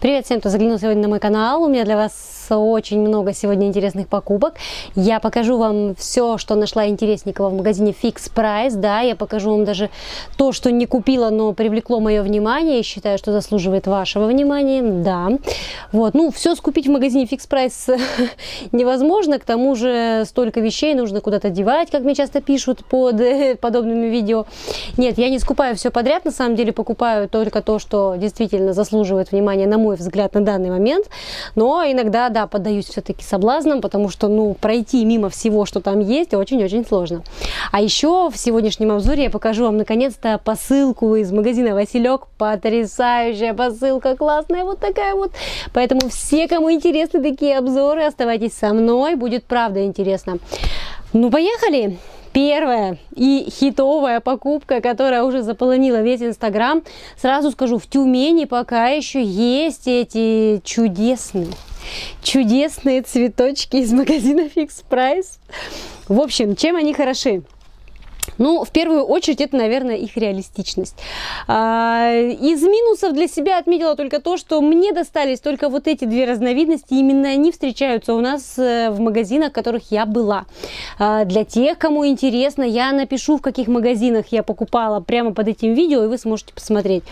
Привет всем, кто заглянул сегодня на мой канал. У меня для вас очень много сегодня интересных покупок. Я покажу вам все, что нашла интересненького в магазине Fix Price. Да, я покажу вам даже то, что не купила, но привлекло мое внимание и считаю, что заслуживает вашего внимания. Да, вот, ну, все скупить в магазине Fix Price невозможно. К тому же столько вещей нужно куда-то девать, как мне часто пишут под подобными видео. Нет, я не скупаю все подряд, на самом деле покупаю только то, что действительно заслуживает внимания на мой мой взгляд на данный момент, но иногда, да, поддаюсь все-таки соблазнам, потому что, ну, пройти мимо всего, что там есть, очень-очень сложно. А еще в сегодняшнем обзоре я покажу вам, наконец-то, посылку из магазина Василек, потрясающая посылка, классная, вот такая вот, поэтому все, кому интересны такие обзоры, оставайтесь со мной, будет правда интересно. Ну, поехали! Первая и хитовая покупка, которая уже заполонила весь Инстаграм. Сразу скажу, в Тюмени пока еще есть эти чудесные, чудесные цветочки из магазина Fix Price. В общем, чем они хороши? Ну, в первую очередь, это, наверное, их реалистичность. А, из минусов для себя отметила только то, что мне достались только вот эти две разновидности. Именно они встречаются у нас э, в магазинах, в которых я была. А, для тех, кому интересно, я напишу, в каких магазинах я покупала прямо под этим видео, и вы сможете посмотреть.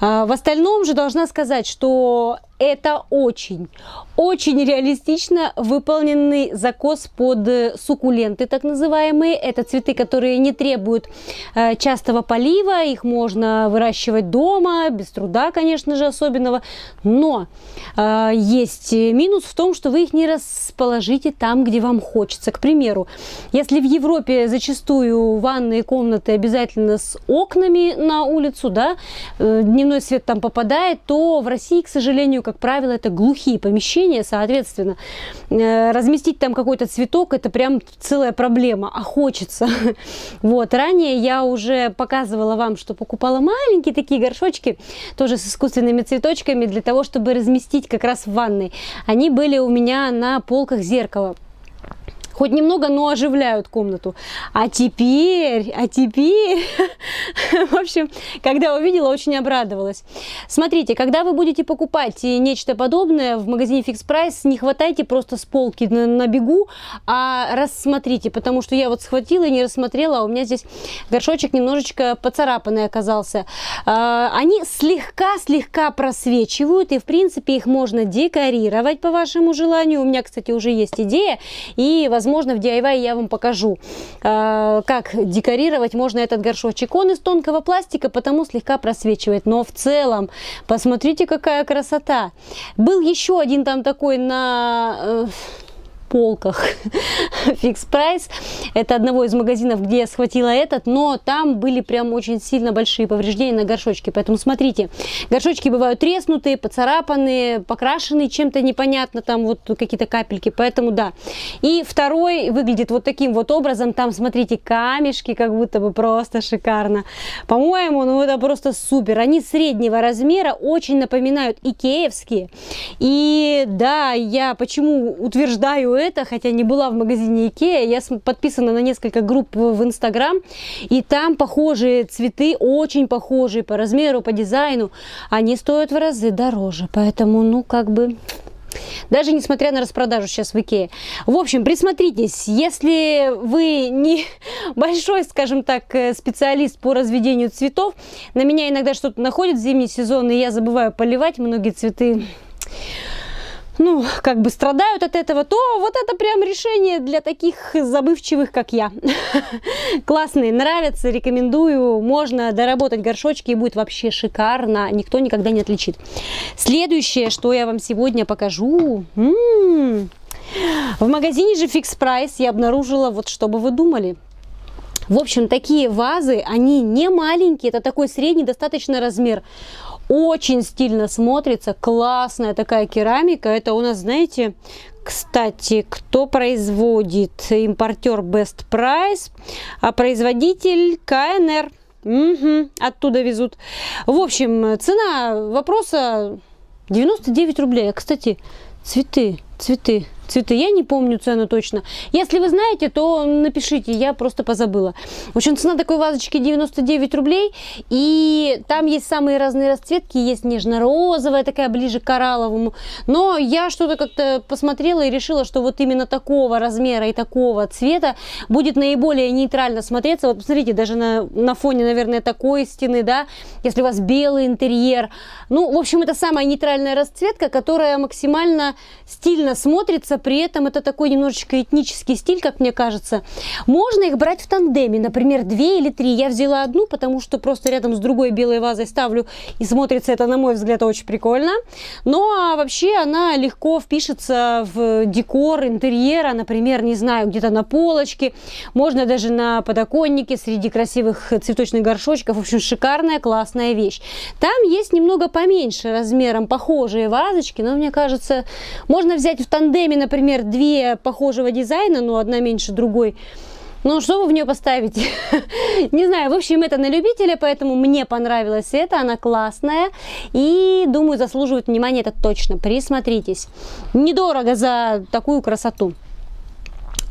А, в остальном же должна сказать, что это очень, очень реалистично выполненный закос под суккуленты, так называемые. Это цветы, которые не требуют э, частого полива, их можно выращивать дома, без труда, конечно же, особенного. Но э, есть минус в том, что вы их не расположите там, где вам хочется. К примеру, если в Европе зачастую ванные комнаты обязательно с окнами на улицу, да, э, дневной свет там попадает, то в России, к сожалению, как правило, это глухие помещения, соответственно, э, разместить там какой-то цветок, это прям целая проблема, а хочется. Вот, ранее я уже показывала вам, что покупала маленькие такие горшочки, тоже с искусственными цветочками, для того, чтобы разместить как раз в ванной. Они были у меня на полках зеркала хоть немного, но оживляют комнату. А теперь, а теперь, в общем, когда увидела, очень обрадовалась. Смотрите, когда вы будете покупать нечто подобное в магазине Fix Price, не хватайте просто с полки на, на бегу, а рассмотрите, потому что я вот схватила и не рассмотрела, а у меня здесь горшочек немножечко поцарапанный оказался. А, они слегка-слегка просвечивают, и в принципе их можно декорировать по вашему желанию. У меня, кстати, уже есть идея, и, возможно, возможно, в DIY я вам покажу, а, как декорировать можно этот горшочек. Он из тонкого пластика, потому слегка просвечивает. Но в целом, посмотрите, какая красота. Был еще один там такой на э, полках Fix Price. Это одного из магазинов, где я схватила этот, но там были прям очень сильно большие повреждения на горшочке. Поэтому смотрите, горшочки бывают треснутые, поцарапанные, покрашенные чем-то непонятно, там вот какие-то капельки, поэтому да. И второй выглядит вот таким вот образом, там смотрите, камешки, как будто бы просто шикарно. По-моему, ну это просто супер. Они среднего размера, очень напоминают икеевские. И да, я почему утверждаю это, хотя не была в магазине Икея. Я подписана на несколько групп в Инстаграм, и там похожие цветы, очень похожие по размеру, по дизайну. Они стоят в разы дороже, поэтому, ну, как бы... Даже несмотря на распродажу сейчас в Икее. В общем, присмотритесь, если вы не большой, скажем так, э, специалист по разведению цветов, на меня иногда что-то находит в зимний сезон, и я забываю поливать многие цветы ну, как бы страдают от этого, то вот это прям решение для таких забывчивых, как я. Классные, нравятся, рекомендую. Можно доработать горшочки и будет вообще шикарно. Никто никогда не отличит. Следующее, что я вам сегодня покажу. М -м -м. В магазине же Fix Price я обнаружила, вот что бы вы думали. В общем, такие вазы, они не маленькие, это такой средний достаточно размер. Очень стильно смотрится, классная такая керамика. Это у нас, знаете, кстати, кто производит? Импортер Best Price, а производитель КНР. Угу, оттуда везут. В общем, цена вопроса 99 рублей. А, кстати, цветы, цветы, цветы. Я не помню цену точно. Если вы знаете, то напишите, я просто позабыла. В общем, цена такой вазочки 99 рублей. И там есть самые разные расцветки. Есть нежно-розовая, такая ближе к коралловому. Но я что-то как-то посмотрела и решила, что вот именно такого размера и такого цвета будет наиболее нейтрально смотреться. Вот посмотрите, даже на, на фоне, наверное, такой стены, да, если у вас белый интерьер. Ну, в общем, это самая нейтральная расцветка, которая максимально стильно смотрится, при этом это такой немножечко этнический стиль, как мне кажется. Можно их брать в тандеме, например, две или три. Я взяла одну, потому что просто рядом с другой белой вазой ставлю, и смотрится это, на мой взгляд, очень прикольно. Ну, а вообще она легко впишется в декор интерьера, например, не знаю, где-то на полочке, можно даже на подоконнике среди красивых цветочных горшочков. В общем, шикарная, классная вещь. Там есть немного поменьше размером похожие вазочки, но мне кажется, можно взять в тандеме, например, две похожего дизайна, но одна меньше другой. Ну, что вы в нее поставите? Не знаю, в общем, это на любителя, поэтому мне понравилась эта, она классная. И, думаю, заслуживает внимания это точно. Присмотритесь. Недорого за такую красоту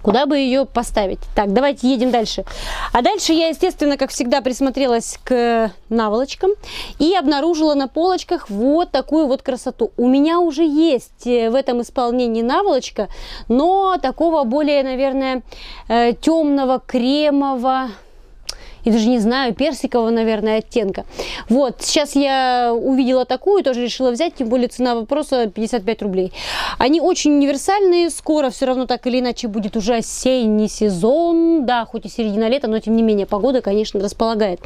куда бы ее поставить. Так, давайте едем дальше. А дальше я, естественно, как всегда, присмотрелась к наволочкам и обнаружила на полочках вот такую вот красоту. У меня уже есть э, в этом исполнении наволочка, но такого более, наверное, э, темного, кремового, и даже не знаю, персикового, наверное, оттенка. Вот, сейчас я увидела такую, тоже решила взять, тем более цена вопроса 55 рублей. Они очень универсальные, скоро все равно так или иначе будет уже осенний сезон, да, хоть и середина лета, но тем не менее погода, конечно, располагает.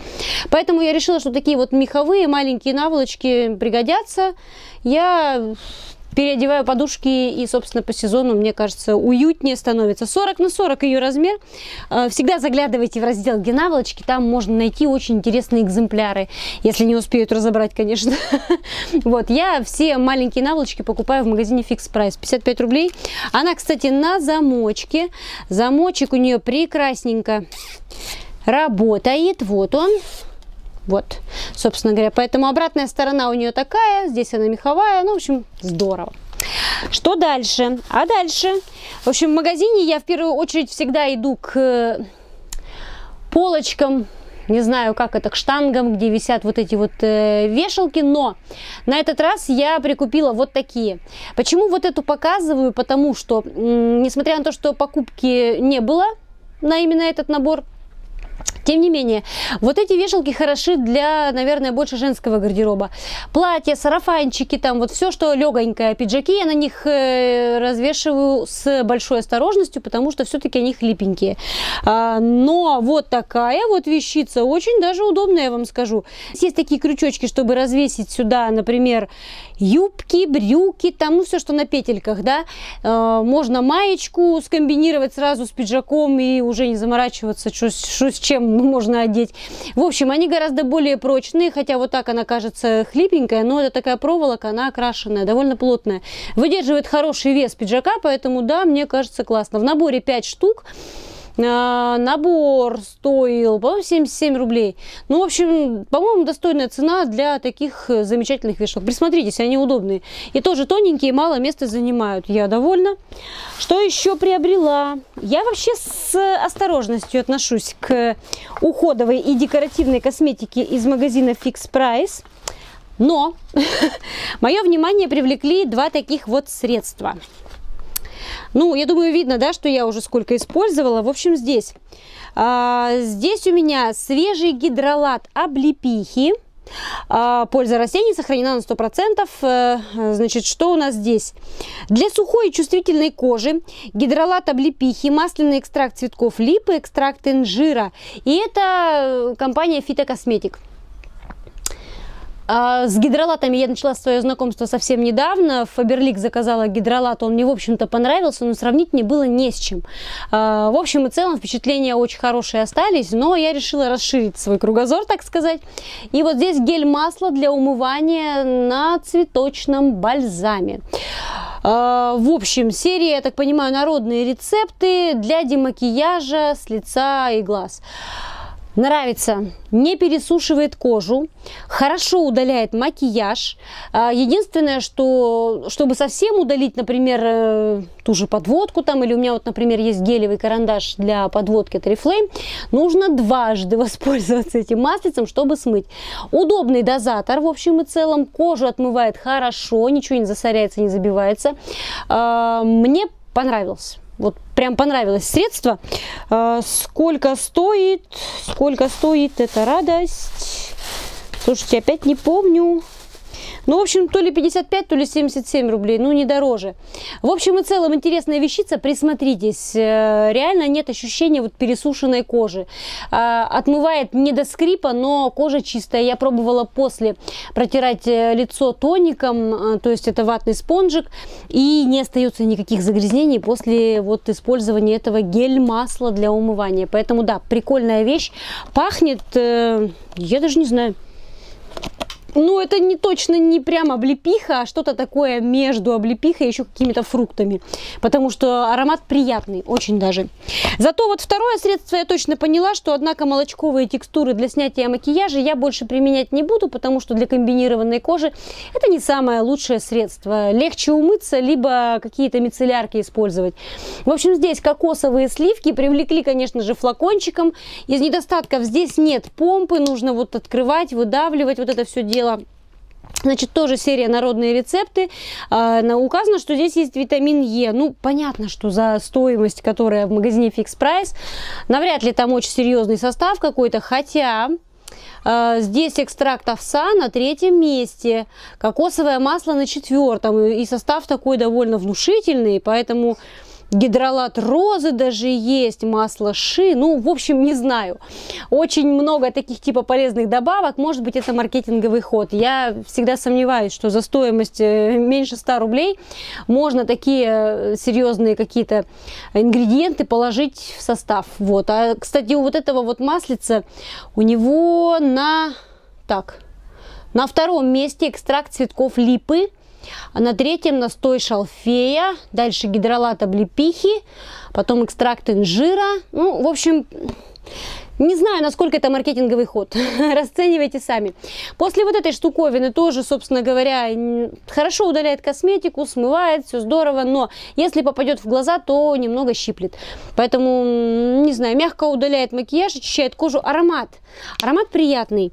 Поэтому я решила, что такие вот меховые маленькие наволочки пригодятся. Я переодеваю подушки и, собственно, по сезону, мне кажется, уютнее становится. 40 на 40 ее размер. Э, всегда заглядывайте в раздел где наволочки, там можно найти очень интересные экземпляры, если не успеют разобрать, конечно. Вот, я все маленькие наволочки покупаю в магазине Fix Price, 55 рублей. Она, кстати, на замочке. Замочек у нее прекрасненько работает. Вот он. Вот, собственно говоря. Поэтому обратная сторона у нее такая, здесь она меховая. Ну, в общем, здорово. Что дальше? А дальше, в общем, в магазине я в первую очередь всегда иду к полочкам, не знаю, как это, к штангам, где висят вот эти вот э, вешалки, но на этот раз я прикупила вот такие. Почему вот эту показываю? Потому что, несмотря на то, что покупки не было на именно этот набор, тем не менее, вот эти вешалки хороши для, наверное, больше женского гардероба. Платья, сарафанчики, там вот все, что легонькое. Пиджаки я на них э, развешиваю с большой осторожностью, потому что все-таки они хлипенькие. А, но вот такая вот вещица очень даже удобная, я вам скажу. Есть такие крючочки, чтобы развесить сюда, например, юбки, брюки, там, ну, все, что на петельках, да. А, можно маечку скомбинировать сразу с пиджаком и уже не заморачиваться, что, что с чем можно одеть. В общем, они гораздо более прочные, хотя вот так она кажется хлипенькая, но это такая проволока, она окрашенная, довольно плотная. Выдерживает хороший вес пиджака, поэтому да, мне кажется классно. В наборе 5 штук. А, набор стоил, по-моему, 77 рублей. Ну, в общем, по-моему, достойная цена для таких э, замечательных вешалок. Присмотритесь, они удобные. И тоже тоненькие, мало места занимают. Я довольна. Что еще приобрела? Я вообще с осторожностью отношусь к уходовой и декоративной косметике из магазина Fix Price. Но мое внимание привлекли два таких вот средства. Ну, я думаю, видно, да, что я уже сколько использовала. В общем, здесь. А, здесь у меня свежий гидролат облепихи. А, польза растений сохранена на 100%. Э, значит, что у нас здесь? Для сухой и чувствительной кожи гидролат облепихи, масляный экстракт цветков липы, экстракт инжира. И это компания Фитокосметик. А с гидролатами я начала свое знакомство совсем недавно. Фаберлик заказала гидролат, он мне, в общем-то, понравился, но сравнить мне было не с чем. А, в общем и целом впечатления очень хорошие остались, но я решила расширить свой кругозор, так сказать. И вот здесь гель-масло для умывания на цветочном бальзаме. А, в общем, серия, я так понимаю, народные рецепты для демакияжа с лица и глаз. Нравится, не пересушивает кожу, хорошо удаляет макияж. А, единственное, что чтобы совсем удалить, например, э, ту же подводку там, или у меня вот, например, есть гелевый карандаш для подводки Oriflame, нужно дважды воспользоваться этим маслицем, чтобы смыть. Удобный дозатор, в общем и целом, кожу отмывает хорошо, ничего не засоряется, не забивается. А, мне понравился. Вот прям понравилось средство. А, сколько стоит? Сколько стоит эта радость? Слушайте, опять не помню. Ну, в общем, то ли 55, то ли 77 рублей, ну, не дороже. В общем и целом, интересная вещица, присмотритесь. Э, реально нет ощущения вот пересушенной кожи. А, отмывает не до скрипа, но кожа чистая. Я пробовала после протирать э, лицо тоником, э, то есть это ватный спонжик, и не остается никаких загрязнений после вот использования этого гель-масла для умывания. Поэтому, да, прикольная вещь. Пахнет, я даже не знаю, ну, это не точно не прям облепиха, а что-то такое между облепихой и еще какими-то фруктами. Потому что аромат приятный, очень даже. Зато вот второе средство я точно поняла, что, однако, молочковые текстуры для снятия макияжа я больше применять не буду, потому что для комбинированной кожи это не самое лучшее средство. Легче умыться, либо какие-то мицеллярки использовать. В общем, здесь кокосовые сливки привлекли, конечно же, флакончиком. Из недостатков здесь нет помпы, нужно вот открывать, выдавливать вот это все дело дело. Значит, тоже серия народные рецепты. А, указано, что здесь есть витамин Е. Ну, понятно, что за стоимость, которая в магазине Fix Price, навряд ли там очень серьезный состав какой-то, хотя... А, здесь экстракт овса на третьем месте, кокосовое масло на четвертом. И состав такой довольно внушительный, поэтому гидролат розы даже есть, масло ши, ну, в общем, не знаю. Очень много таких типа полезных добавок, может быть, это маркетинговый ход. Я всегда сомневаюсь, что за стоимость э, меньше 100 рублей можно такие э, серьезные какие-то ингредиенты положить в состав. Вот. А, кстати, у вот этого вот маслица, у него на... Так, на втором месте экстракт цветков липы – а на третьем настой шалфея, дальше гидролат облепихи, потом экстракт инжира. Ну, в общем, не знаю, насколько это маркетинговый ход. Расценивайте сами. После вот этой штуковины тоже, собственно говоря, хорошо удаляет косметику, смывает, все здорово, но если попадет в глаза, то немного щиплет. Поэтому, не знаю, мягко удаляет макияж, очищает кожу. Аромат. Аромат приятный.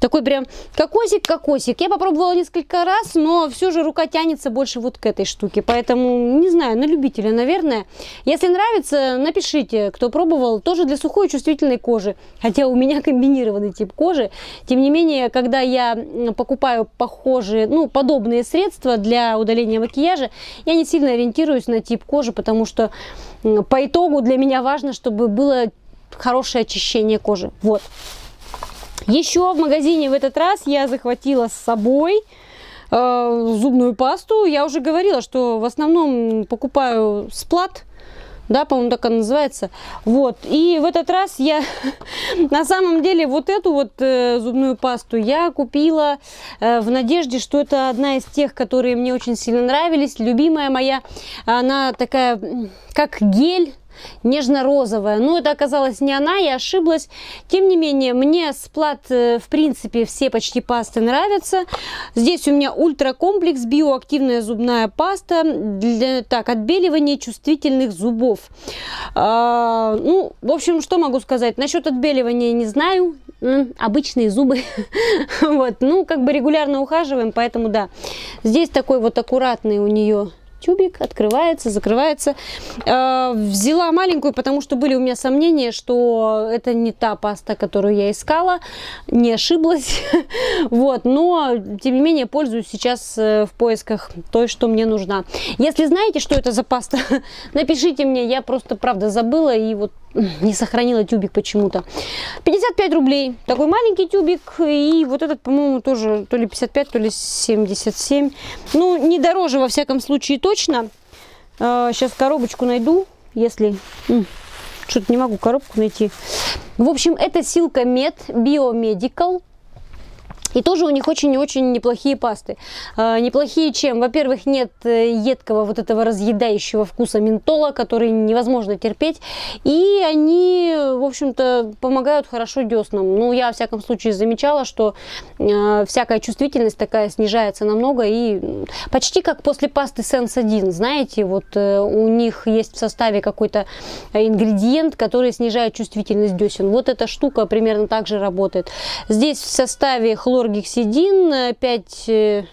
Такой прям кокосик-кокосик. Я попробовала несколько раз, но все же рука тянется больше вот к этой штуке. Поэтому, не знаю, на любителя, наверное. Если нравится, напишите, кто пробовал. Тоже для сухой чувствительной кожи. Хотя у меня комбинированный тип кожи. Тем не менее, когда я покупаю похожие, ну, подобные средства для удаления макияжа, я не сильно ориентируюсь на тип кожи, потому что по итогу для меня важно, чтобы было хорошее очищение кожи. Вот. Еще в магазине в этот раз я захватила с собой э, зубную пасту. Я уже говорила, что в основном покупаю сплат. Да, по-моему, так она называется. Вот. И в этот раз я на самом деле вот эту вот э, зубную пасту я купила э, в надежде, что это одна из тех, которые мне очень сильно нравились. Любимая моя. Она такая, как гель нежно-розовая. Но это оказалось не она, я ошиблась. Тем не менее, мне сплат, э, в принципе, все почти пасты нравятся. Здесь у меня ультракомплекс, биоактивная зубная паста для так, отбеливания чувствительных зубов. А, ну, в общем, что могу сказать? Насчет отбеливания не знаю. Обычные зубы. вот, ну, как бы регулярно ухаживаем, поэтому да. Здесь такой вот аккуратный у нее тюбик, открывается, закрывается. Э, взяла маленькую, потому что были у меня сомнения, что это не та паста, которую я искала, не ошиблась. вот, но, тем не менее, пользуюсь сейчас э, в поисках той, что мне нужна. Если знаете, что это за паста, напишите мне, я просто, правда, забыла и вот не сохранила тюбик почему-то. 55 рублей. Такой маленький тюбик. И вот этот, по-моему, тоже то ли 55, то ли 77. Ну, не дороже, во всяком случае, точно. Сейчас а, коробочку найду, если... Что-то не могу коробку найти. В общем, это Силка Мед Биомедикал. И тоже у них очень-очень неплохие пасты. А, неплохие чем? Во-первых, нет э, едкого вот этого разъедающего вкуса ментола, который невозможно терпеть. И они, в общем-то, помогают хорошо деснам. Ну, я, во всяком случае, замечала, что э, всякая чувствительность такая снижается намного. И почти как после пасты Sense 1. Знаете, вот э, у них есть в составе какой-то ингредиент, который снижает чувствительность десен. Вот эта штука примерно так же работает. Здесь в составе хлор хлоргексидин 5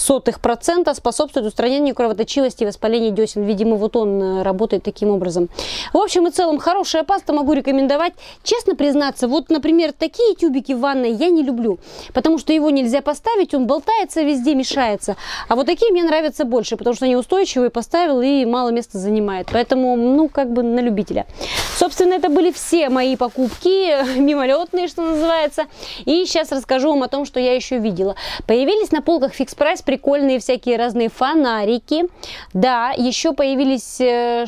сотых процента способствует устранению кровоточивости и воспаления десен. Видимо, вот он э, работает таким образом. В общем и целом, хорошая паста, могу рекомендовать. Честно признаться, вот, например, такие тюбики в ванной я не люблю, потому что его нельзя поставить, он болтается везде, мешается. А вот такие мне нравятся больше, потому что они устойчивые, поставил и мало места занимает. Поэтому, ну, как бы на любителя. Собственно, это были все мои покупки, мимолетные, что называется. И сейчас расскажу вам о том, что я еще видела. Появились на полках Fix Price прикольные всякие разные фонарики. Да, еще появились э,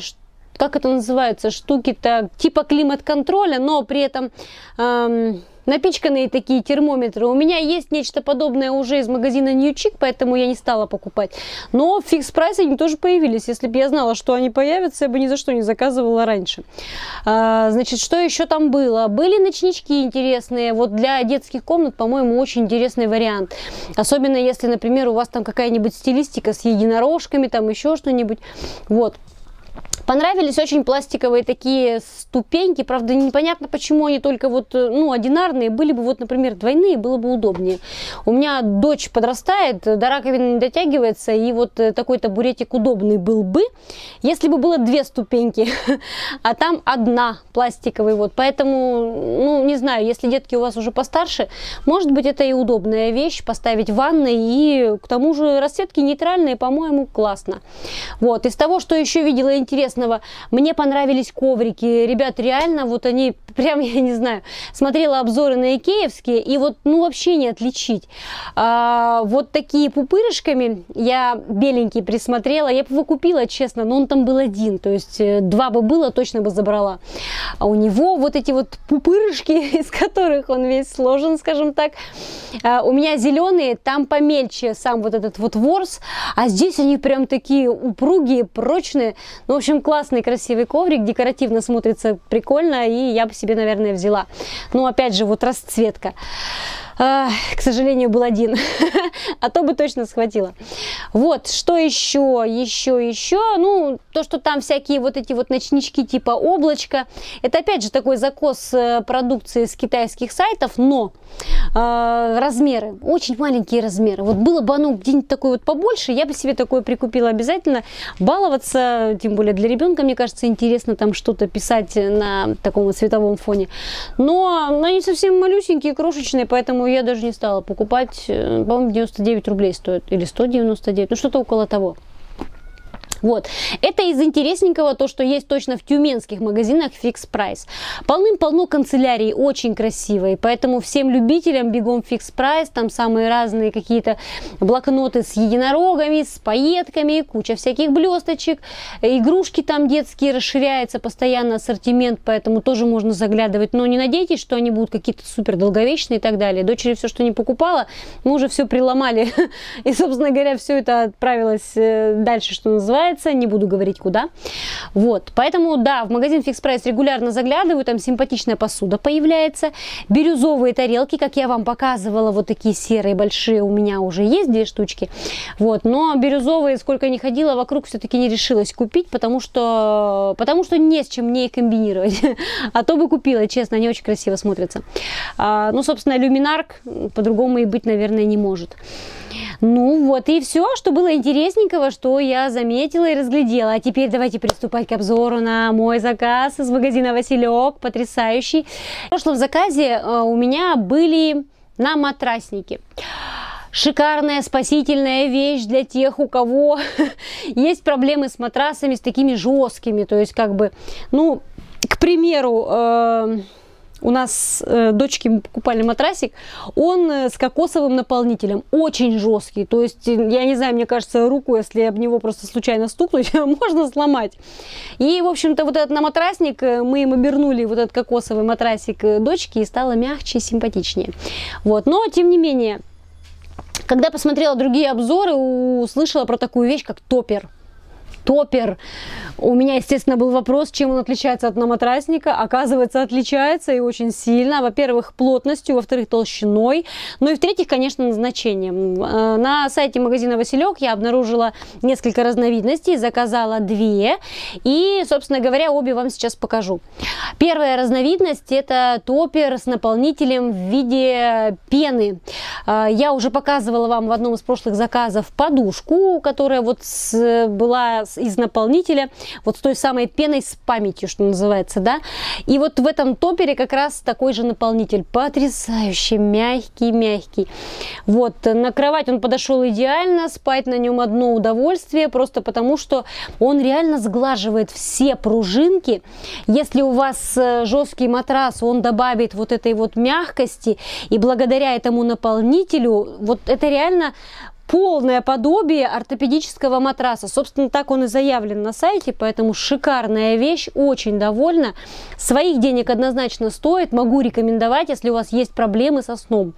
как это называется, штуки-то типа климат-контроля, но при этом эм, напичканные такие термометры. У меня есть нечто подобное уже из магазина New Chic, поэтому я не стала покупать. Но в Fix Price они тоже появились. Если бы я знала, что они появятся, я бы ни за что не заказывала раньше. А, значит, что еще там было? Были ночнички интересные. Вот для детских комнат, по-моему, очень интересный вариант. Особенно если, например, у вас там какая-нибудь стилистика с единорожками, там еще что-нибудь. Вот. Понравились очень пластиковые такие ступеньки, правда непонятно почему они только вот, э, ну, одинарные, были бы вот, например, двойные, было бы удобнее. У меня дочь подрастает, до раковины не дотягивается, и вот э, такой табуретик удобный был бы, если бы было две ступеньки, а там одна пластиковая, вот, поэтому, ну, не знаю, если детки у вас уже постарше, может быть, это и удобная вещь, поставить в ванной, и к тому же расцветки нейтральные, по-моему, классно. Вот, из того, что еще видела интересно, интересного. Мне понравились коврики. Ребят, реально, вот они, прям, я не знаю, смотрела обзоры на икеевские, и вот, ну, вообще не отличить. А, вот такие пупырышками я беленькие присмотрела. Я бы его купила, честно, но он там был один. То есть э, два бы было, точно бы забрала. А у него вот эти вот пупырышки, из которых он весь сложен, скажем так. А, у меня зеленые, там помельче сам вот этот вот ворс, а здесь они прям такие упругие, прочные. Ну, в общем, классный, красивый коврик, декоративно смотрится прикольно, и я бы себе, наверное, взяла. Ну, опять же, вот расцветка. К сожалению, был один, а то бы точно схватила. Вот, что еще, еще, еще, ну, то, что там всякие вот эти вот ночнички типа облачко, это опять же такой закос э, продукции с китайских сайтов, но э, размеры, очень маленькие размеры. Вот было бы оно где-нибудь такое вот побольше, я бы себе такое прикупила обязательно. Баловаться, тем более для ребенка, мне кажется, интересно там что-то писать на таком световом фоне. Но они совсем малюсенькие, крошечные, поэтому поэтому я даже не стала покупать. Э, по-моему, 99 рублей стоит. Или 199, ну что-то около того. Вот. Это из интересненького то, что есть точно в тюменских магазинах Fix Price. Полным-полно канцелярий, очень красивые. Поэтому всем любителям бегом Fix Price. Там самые разные какие-то блокноты с единорогами, с пайетками, куча всяких блесточек. Игрушки там детские, расширяется постоянно ассортимент, поэтому тоже можно заглядывать. Но не надейтесь, что они будут какие-то супер долговечные и так далее. Дочери все, что не покупала, мы уже все приломали. И, собственно говоря, все это отправилось э, дальше, что называется называется, не буду говорить куда. Вот, поэтому, да, в магазин Fix Price регулярно заглядываю, там симпатичная посуда появляется, бирюзовые тарелки, как я вам показывала, вот такие серые большие у меня уже есть две штучки, вот, но бирюзовые, сколько не ходила, вокруг все-таки не решилась купить, потому что, потому что не с чем мне их комбинировать, а то бы купила, честно, они очень красиво смотрятся. А, ну, собственно, люминарк по-другому и быть, наверное, не может. Ну вот и все, что было интересненького, что я заметила и разглядела. А теперь давайте приступать к обзору на мой заказ из магазина Василек, потрясающий. В прошлом заказе э, у меня были на матрасники. Шикарная спасительная вещь для тех, у кого есть проблемы с матрасами, с такими жесткими. То есть, как бы, ну, к примеру, э у нас э, дочки покупали матрасик, он э, с кокосовым наполнителем, очень жесткий, то есть, э, я не знаю, мне кажется, руку, если об него просто случайно стукнуть, можно сломать. И, в общем-то, вот этот на матрасник, э, мы им обернули вот этот кокосовый матрасик э, дочки, и стало мягче и симпатичнее. Вот, но, тем не менее, когда посмотрела другие обзоры, услышала про такую вещь, как топер топер. У меня, естественно, был вопрос, чем он отличается от наматрасника. Оказывается, отличается и очень сильно. Во-первых, плотностью, во-вторых, толщиной. Ну и в-третьих, конечно, назначением. Э, на сайте магазина Василек я обнаружила несколько разновидностей, заказала две. И, собственно говоря, обе вам сейчас покажу. Первая разновидность это топер с наполнителем в виде пены. Э, я уже показывала вам в одном из прошлых заказов подушку, которая вот была из наполнителя, вот с той самой пеной с памятью, что называется, да. И вот в этом топере как раз такой же наполнитель, потрясающий, мягкий-мягкий. Вот, на кровать он подошел идеально, спать на нем одно удовольствие, просто потому что он реально сглаживает все пружинки. Если у вас э, жесткий матрас, он добавит вот этой вот мягкости, и благодаря этому наполнителю, вот это реально полное подобие ортопедического матраса. Собственно, так он и заявлен на сайте, поэтому шикарная вещь, очень довольна. Своих денег однозначно стоит, могу рекомендовать, если у вас есть проблемы со сном.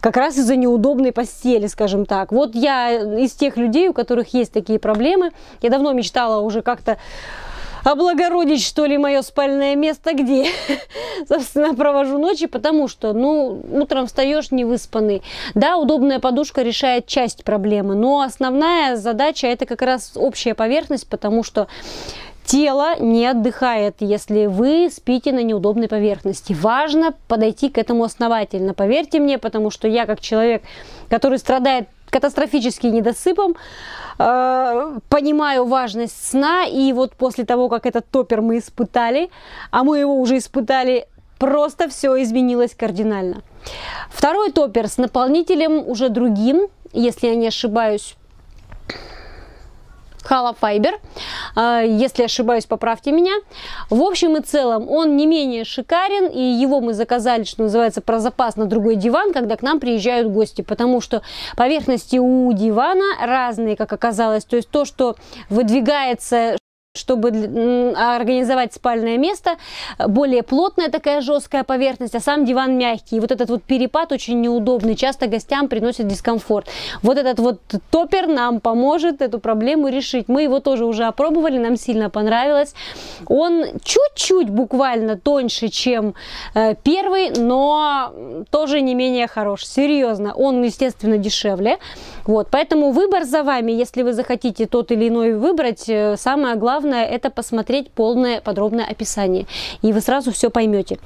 Как раз из-за неудобной постели, скажем так. Вот я из тех людей, у которых есть такие проблемы. Я давно мечтала уже как-то облагородить, что ли, мое спальное место, где, собственно, провожу ночи, потому что, ну, утром встаешь невыспанный. Да, удобная подушка решает часть проблемы, но основная задача это как раз общая поверхность, потому что Тело не отдыхает, если вы спите на неудобной поверхности. Важно подойти к этому основательно. Поверьте мне, потому что я как человек, который страдает катастрофически недосыпом, э, понимаю важность сна, и вот после того, как этот топер мы испытали, а мы его уже испытали, просто все изменилось кардинально. Второй топер с наполнителем уже другим, если я не ошибаюсь, Халофайбер. Если ошибаюсь, поправьте меня. В общем и целом, он не менее шикарен, и его мы заказали, что называется, про запас на другой диван, когда к нам приезжают гости, потому что поверхности у дивана разные, как оказалось. То есть то, что выдвигается чтобы организовать спальное место, более плотная такая жесткая поверхность, а сам диван мягкий. И вот этот вот перепад очень неудобный, часто гостям приносит дискомфорт. Вот этот вот топер нам поможет эту проблему решить. Мы его тоже уже опробовали, нам сильно понравилось. Он чуть-чуть буквально тоньше, чем э, первый, но тоже не менее хорош. Серьезно, он, естественно, дешевле. Вот, поэтому выбор за вами, если вы захотите тот или иной выбрать, э, самое главное это посмотреть полное подробное описание, и вы сразу все поймете.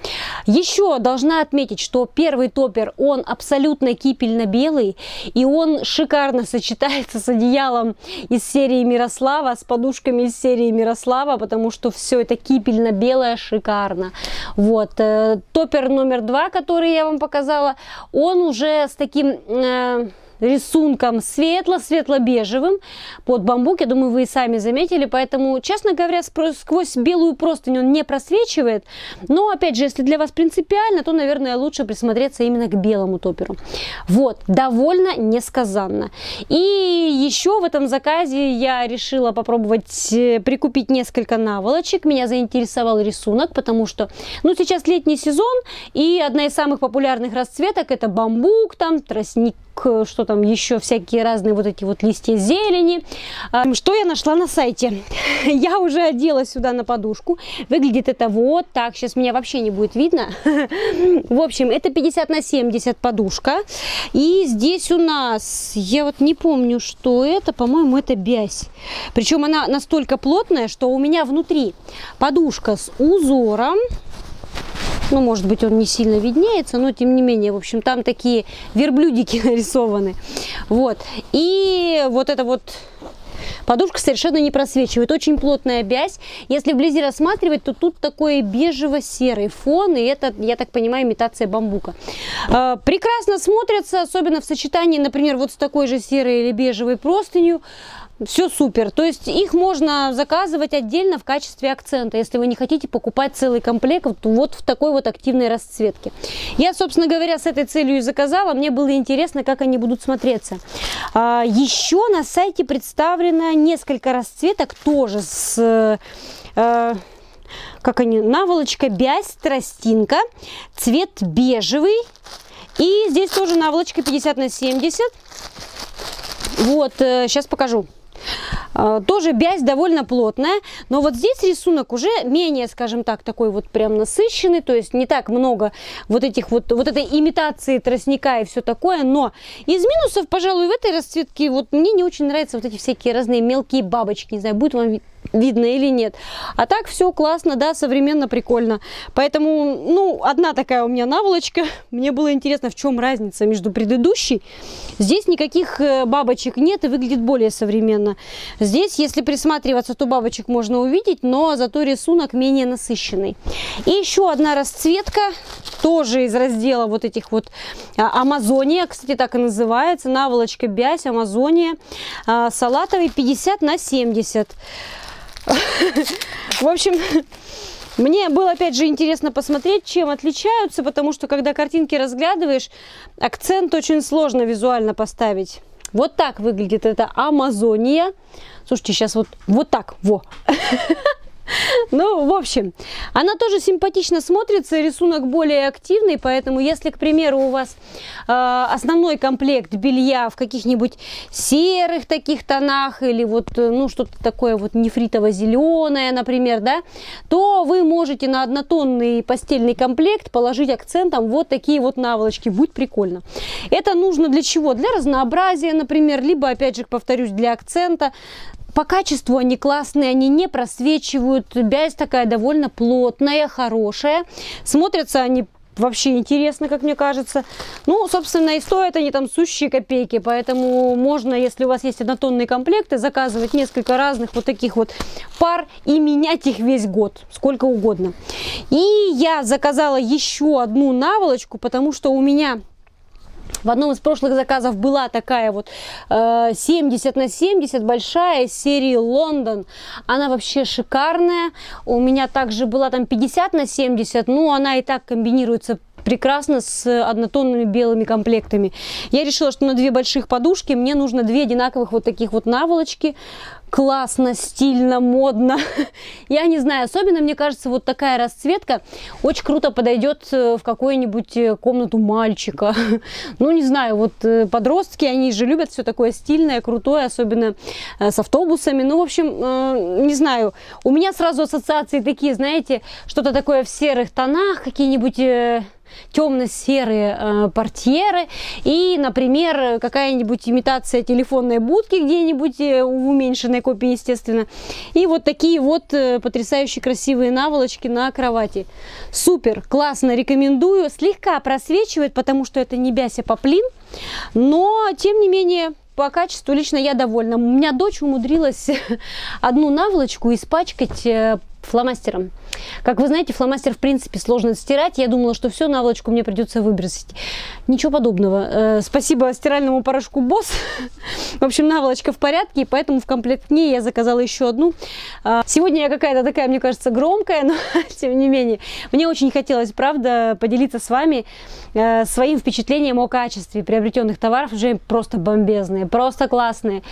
Еще должна отметить, что первый топер, он абсолютно кипельно-белый, и он шикарно сочетается с одеялом из серии Мирослава, с подушками из серии Мирослава, потому что все это кипельно-белое шикарно. Вот, э, топер номер два, который я вам показала, он уже с таким... Э, рисунком светло-светло-бежевым под бамбук. Я думаю, вы и сами заметили. Поэтому, честно говоря, сквозь белую простыню он не просвечивает. Но, опять же, если для вас принципиально, то, наверное, лучше присмотреться именно к белому топеру. Вот, довольно несказанно. И еще в этом заказе я решила попробовать э, прикупить несколько наволочек. Меня заинтересовал рисунок, потому что, ну, сейчас летний сезон, и одна из самых популярных расцветок это бамбук, там, тростник, что там еще всякие разные вот эти вот листья зелени. А, что я нашла на сайте? Я уже одела сюда на подушку. Выглядит это вот так. Сейчас меня вообще не будет видно. В общем, это 50 на 70 подушка. И здесь у нас, я вот не помню, что это, по-моему, это бязь. Причем она настолько плотная, что у меня внутри подушка с узором. Ну, может быть, он не сильно виднеется, но тем не менее, в общем, там такие верблюдики нарисованы. Вот. И вот это вот Подушка совершенно не просвечивает, очень плотная бязь. Если вблизи рассматривать, то тут такой бежево-серый фон, и это, я так понимаю, имитация бамбука. А, прекрасно смотрятся, особенно в сочетании, например, вот с такой же серой или бежевой простынью. Все супер. То есть их можно заказывать отдельно в качестве акцента, если вы не хотите покупать целый комплект вот в такой вот активной расцветке. Я, собственно говоря, с этой целью и заказала. Мне было интересно, как они будут смотреться. А, еще на сайте представлено несколько расцветок тоже с... А, как они, наволочка бязь, тростинка, цвет бежевый. И здесь тоже наволочка 50 на 70. Вот, сейчас э, покажу. А, тоже бязь довольно плотная, но вот здесь рисунок уже менее, скажем так, такой вот прям насыщенный, то есть не так много вот этих вот, вот этой имитации тростника и все такое, но из минусов, пожалуй, в этой расцветке вот мне не очень нравятся вот эти всякие разные мелкие бабочки, не знаю, будет вам видно или нет. А так все классно, да, современно, прикольно. Поэтому, ну, одна такая у меня наволочка. Мне было интересно, в чем разница между предыдущей. Здесь никаких э, бабочек нет и выглядит более современно. Здесь, если присматриваться, то бабочек можно увидеть, но зато рисунок менее насыщенный. И еще одна расцветка, тоже из раздела вот этих вот а, Амазония, кстати, так и называется, наволочка Бязь, Амазония, а, салатовый 50 на 70. В общем, мне было опять же интересно посмотреть, чем отличаются, потому что когда картинки разглядываешь, акцент очень сложно визуально поставить. Вот так выглядит эта Амазония. Слушайте, сейчас вот, вот так, во. Ну, в общем, она тоже симпатично смотрится, рисунок более активный, поэтому если, к примеру, у вас э, основной комплект белья в каких-нибудь серых таких тонах или вот, э, ну, что-то такое вот нефритово-зеленое, например, да, то вы можете на однотонный постельный комплект положить акцентом вот такие вот наволочки, будет прикольно. Это нужно для чего? Для разнообразия, например, либо, опять же, повторюсь, для акцента. По качеству они классные, они не просвечивают. Бязь такая довольно плотная, хорошая. Смотрятся они вообще интересно, как мне кажется. Ну, собственно, и стоят они там сущие копейки, поэтому можно, если у вас есть однотонные комплекты, заказывать несколько разных вот таких вот пар и менять их весь год, сколько угодно. И я заказала еще одну наволочку, потому что у меня в одном из прошлых заказов была такая вот э, 70 на 70 большая серии Лондон. Она вообще шикарная. У меня также была там 50 на 70, но она и так комбинируется прекрасно с однотонными белыми комплектами. Я решила, что на две больших подушки мне нужно две одинаковых вот таких вот наволочки классно, стильно, модно. Я не знаю, особенно мне кажется, вот такая расцветка очень круто подойдет э, в какую-нибудь э, комнату мальчика. Ну, не знаю, вот э, подростки, они же любят все такое стильное, крутое, особенно с автобусами. Ну, в общем, не знаю, у меня сразу ассоциации такие, знаете, что-то такое в серых тонах, какие-нибудь темно-серые э, портьеры и, например, какая-нибудь имитация телефонной будки где-нибудь э, в уменьшенной копии, естественно. И вот такие вот э, потрясающие красивые наволочки на кровати. Супер, классно, рекомендую. Слегка просвечивает, потому что это не бяся поплин, но, тем не менее, по качеству лично я довольна. У меня дочь умудрилась одну наволочку испачкать э, фломастером. Как вы знаете, фломастер в принципе сложно стирать. Я думала, что все, наволочку мне придется выбросить. Ничего подобного. Э, спасибо стиральному порошку Босс. В общем, наволочка в порядке, поэтому в комплект ней я заказала еще одну. А, сегодня я какая-то такая, мне кажется, громкая, но тем не менее. Мне очень хотелось, правда, поделиться с вами э, своим впечатлением о качестве приобретенных товаров. Уже просто бомбезные, просто классные.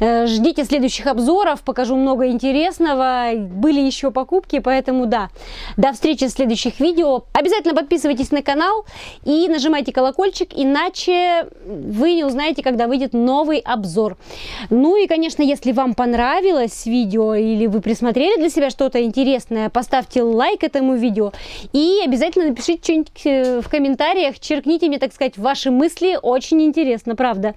Э, ждите следующих обзоров, покажу много интересного. Были еще покупки, поэтому да. До встречи в следующих видео. Обязательно подписывайтесь на канал и нажимайте колокольчик, иначе вы не узнаете, когда выйдет новый обзор. Ну и, конечно, если вам понравилось видео или вы присмотрели для себя что-то интересное, поставьте лайк этому видео и обязательно напишите что-нибудь э, в комментариях, черкните мне, так сказать, ваши мысли. Очень интересно, правда.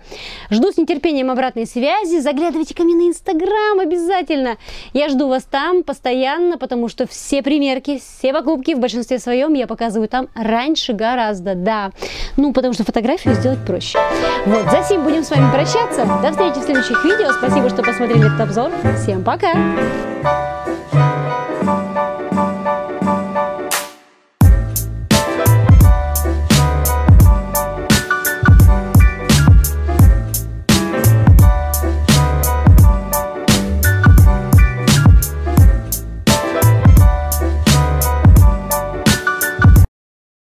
Жду с нетерпением обратной связи. Заглядывайте ко мне на Инстаграм обязательно. Я жду вас там постоянно, потому что все примерки, все покупки в большинстве своем я показываю там раньше гораздо, да. Ну, потому что фотографию сделать проще. Вот, за сим будем с вами прощаться. До встречи в следующих видео. Спасибо, что посмотрели этот обзор. Всем пока!